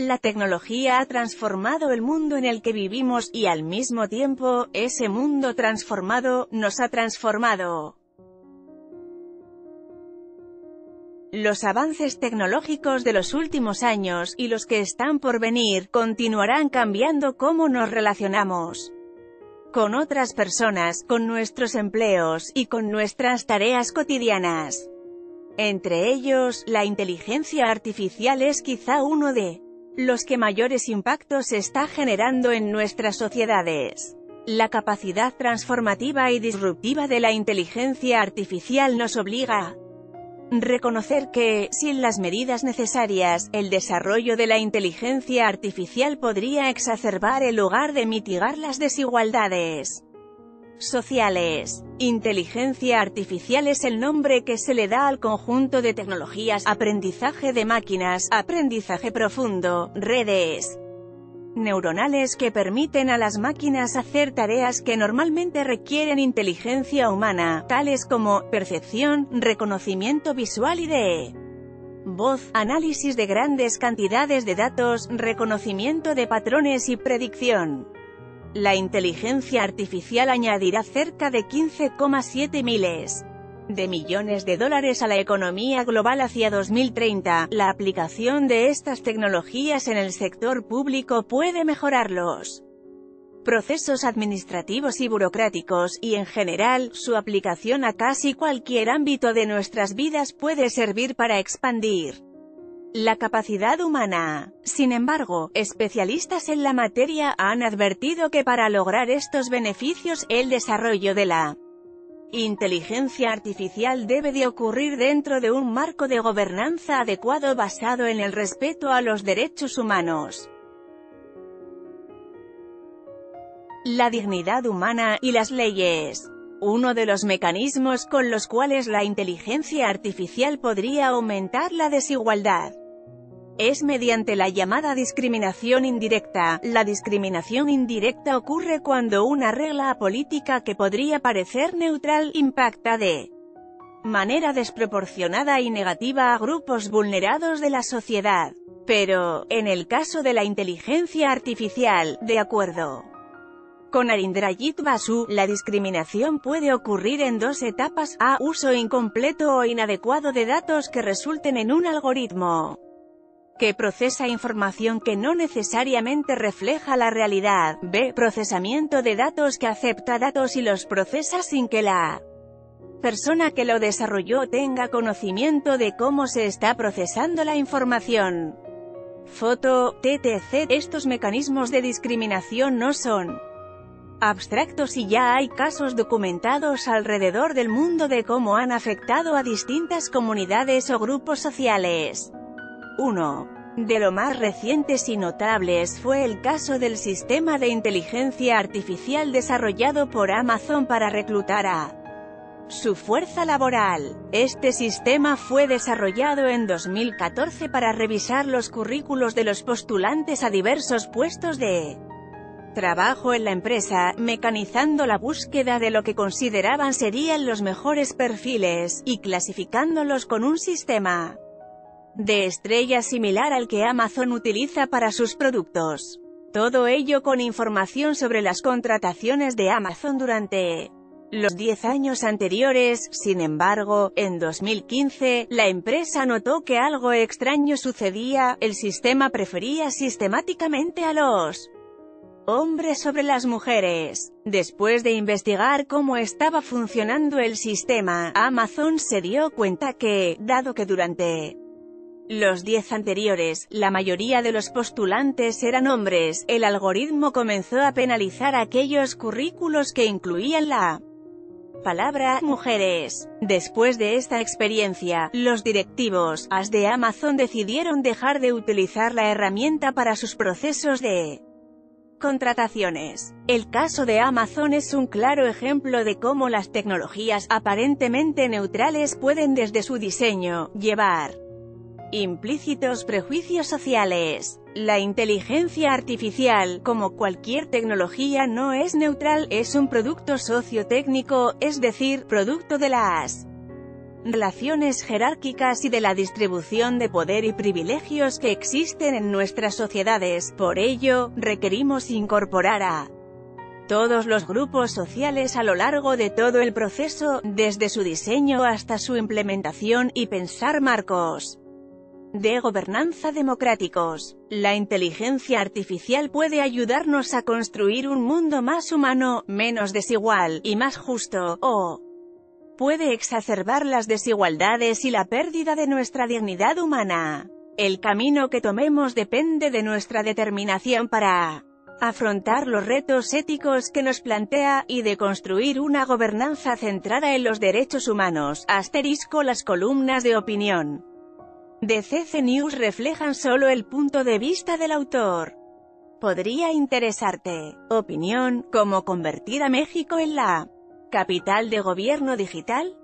La tecnología ha transformado el mundo en el que vivimos, y al mismo tiempo, ese mundo transformado, nos ha transformado. Los avances tecnológicos de los últimos años, y los que están por venir, continuarán cambiando cómo nos relacionamos con otras personas, con nuestros empleos, y con nuestras tareas cotidianas. Entre ellos, la inteligencia artificial es quizá uno de los que mayores impactos está generando en nuestras sociedades. La capacidad transformativa y disruptiva de la inteligencia artificial nos obliga Reconocer que, sin las medidas necesarias, el desarrollo de la inteligencia artificial podría exacerbar en lugar de mitigar las desigualdades sociales. Inteligencia artificial es el nombre que se le da al conjunto de tecnologías, aprendizaje de máquinas, aprendizaje profundo, redes, neuronales que permiten a las máquinas hacer tareas que normalmente requieren inteligencia humana, tales como percepción, reconocimiento visual y de voz, análisis de grandes cantidades de datos, reconocimiento de patrones y predicción. La inteligencia artificial añadirá cerca de 15,7 miles de millones de dólares a la economía global hacia 2030, la aplicación de estas tecnologías en el sector público puede mejorarlos. Procesos administrativos y burocráticos, y en general, su aplicación a casi cualquier ámbito de nuestras vidas puede servir para expandir la capacidad humana. Sin embargo, especialistas en la materia han advertido que para lograr estos beneficios, el desarrollo de la Inteligencia artificial debe de ocurrir dentro de un marco de gobernanza adecuado basado en el respeto a los derechos humanos. La dignidad humana, y las leyes. Uno de los mecanismos con los cuales la inteligencia artificial podría aumentar la desigualdad es mediante la llamada discriminación indirecta. La discriminación indirecta ocurre cuando una regla política que podría parecer neutral impacta de manera desproporcionada y negativa a grupos vulnerados de la sociedad. Pero, en el caso de la inteligencia artificial, de acuerdo con Arindrajit Basu, la discriminación puede ocurrir en dos etapas, a. uso incompleto o inadecuado de datos que resulten en un algoritmo que procesa información que no necesariamente refleja la realidad, b. procesamiento de datos que acepta datos y los procesa sin que la persona que lo desarrolló tenga conocimiento de cómo se está procesando la información. Foto, TTC, estos mecanismos de discriminación no son abstractos y ya hay casos documentados alrededor del mundo de cómo han afectado a distintas comunidades o grupos sociales. 1. De lo más recientes y notables fue el caso del sistema de inteligencia artificial desarrollado por Amazon para reclutar a su fuerza laboral. Este sistema fue desarrollado en 2014 para revisar los currículos de los postulantes a diversos puestos de trabajo en la empresa, mecanizando la búsqueda de lo que consideraban serían los mejores perfiles, y clasificándolos con un sistema de estrella similar al que Amazon utiliza para sus productos. Todo ello con información sobre las contrataciones de Amazon durante los 10 años anteriores, sin embargo, en 2015, la empresa notó que algo extraño sucedía, el sistema prefería sistemáticamente a los hombres sobre las mujeres. Después de investigar cómo estaba funcionando el sistema, Amazon se dio cuenta que, dado que durante los diez anteriores, la mayoría de los postulantes eran hombres, el algoritmo comenzó a penalizar aquellos currículos que incluían la palabra mujeres. Después de esta experiencia, los directivos AS de Amazon decidieron dejar de utilizar la herramienta para sus procesos de contrataciones. El caso de Amazon es un claro ejemplo de cómo las tecnologías aparentemente neutrales pueden desde su diseño, llevar Implícitos prejuicios sociales. La inteligencia artificial, como cualquier tecnología no es neutral, es un producto sociotécnico, es decir, producto de las relaciones jerárquicas y de la distribución de poder y privilegios que existen en nuestras sociedades. Por ello, requerimos incorporar a todos los grupos sociales a lo largo de todo el proceso, desde su diseño hasta su implementación, y pensar marcos de gobernanza democráticos. La inteligencia artificial puede ayudarnos a construir un mundo más humano, menos desigual, y más justo, o puede exacerbar las desigualdades y la pérdida de nuestra dignidad humana. El camino que tomemos depende de nuestra determinación para afrontar los retos éticos que nos plantea, y de construir una gobernanza centrada en los derechos humanos. Asterisco las columnas de opinión de CC News reflejan solo el punto de vista del autor. Podría interesarte. Opinión, ¿cómo convertir a México en la capital de gobierno digital?